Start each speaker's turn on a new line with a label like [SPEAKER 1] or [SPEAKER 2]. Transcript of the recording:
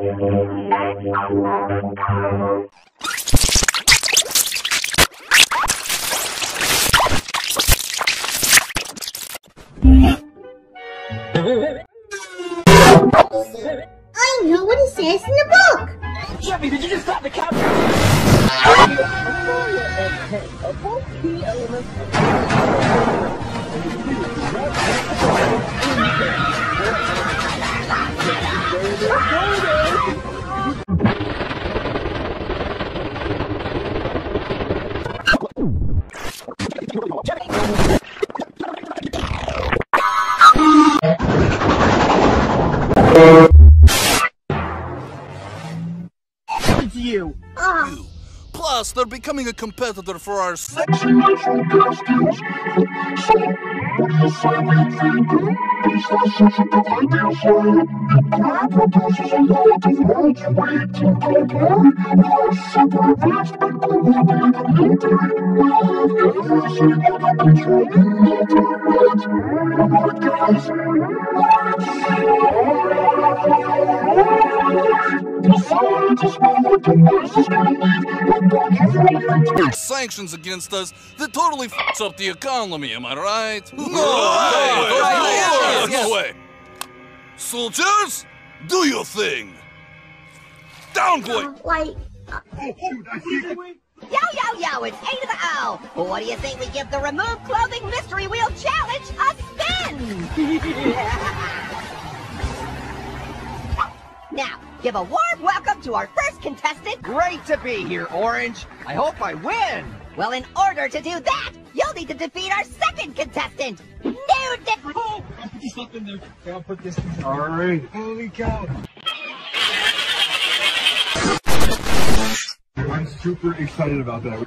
[SPEAKER 1] I know what it says in the book.
[SPEAKER 2] Jeffy, did you just stop the? It's you.
[SPEAKER 1] Ah,
[SPEAKER 3] Plus, they're becoming a competitor for our s- sanctions against us that totally fucks up the economy, am I right? No,
[SPEAKER 2] right, yes,
[SPEAKER 3] no way. Soldiers, do your thing. Down, boy.
[SPEAKER 1] Uh, uh, like,
[SPEAKER 4] Yo, yo, yo, it's A to the O. What do you think we give the Remove Clothing Mystery Wheel Challenge a spin? now, give a warm welcome to our first contestant.
[SPEAKER 2] Great to be here, Orange. I hope I win.
[SPEAKER 4] Well, in order to do that, you'll need to defeat our second contestant. New de-
[SPEAKER 5] I'll put this up in there. Okay, I'll put this in there. All right. Holy cow. I'm super excited about that.